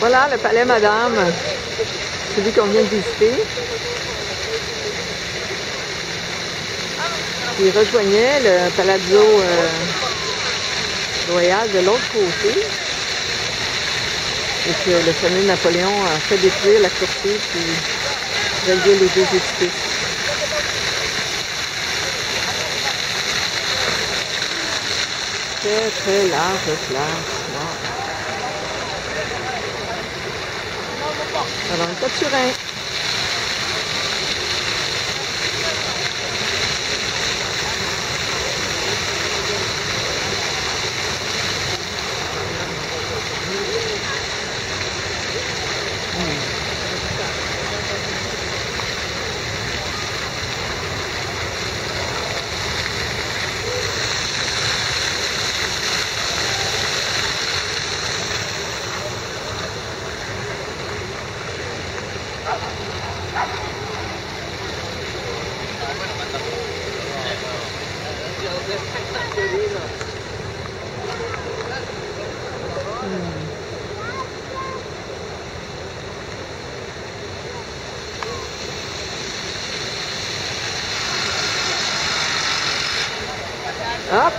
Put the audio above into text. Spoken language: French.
Voilà le palais Madame, celui qu'on vient de visiter. Il rejoignait le palazzo euh, royal de l'autre côté. Et que le fameux Napoléon a fait détruire la courtée puis relier les deux édifices. Très très large place. On est à Turin. Up.